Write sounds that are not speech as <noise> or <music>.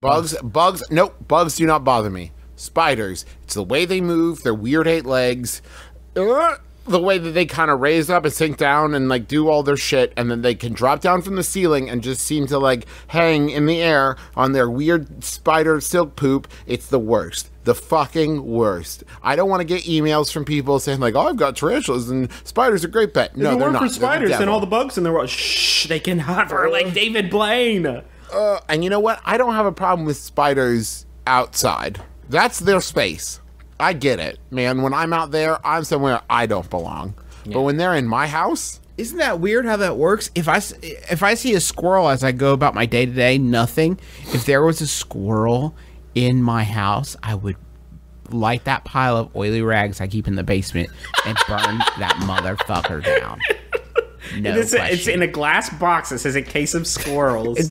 Bugs, bugs, nope, bugs do not bother me. Spiders, it's the way they move, their weird eight legs, uh, the way that they kind of raise up and sink down and like do all their shit, and then they can drop down from the ceiling and just seem to like hang in the air on their weird spider silk poop. It's the worst. The fucking worst. I don't want to get emails from people saying like, "Oh, I've got tarantulas and spiders are great pet." No, they're weren't for They're the spiders and all the bugs in the world, shh, they can hover like David Blaine. Uh, and you know what? I don't have a problem with spiders outside. That's their space. I get it, man. When I'm out there, I'm somewhere I don't belong. But when they're in my house, Isn't that weird how that works? If I if I see a squirrel as I go about my day to day, nothing. If there was a squirrel in my house, I would light that pile of oily rags I keep in the basement and burn <laughs> that motherfucker down. No It's, it's in a glass box that says a case of squirrels.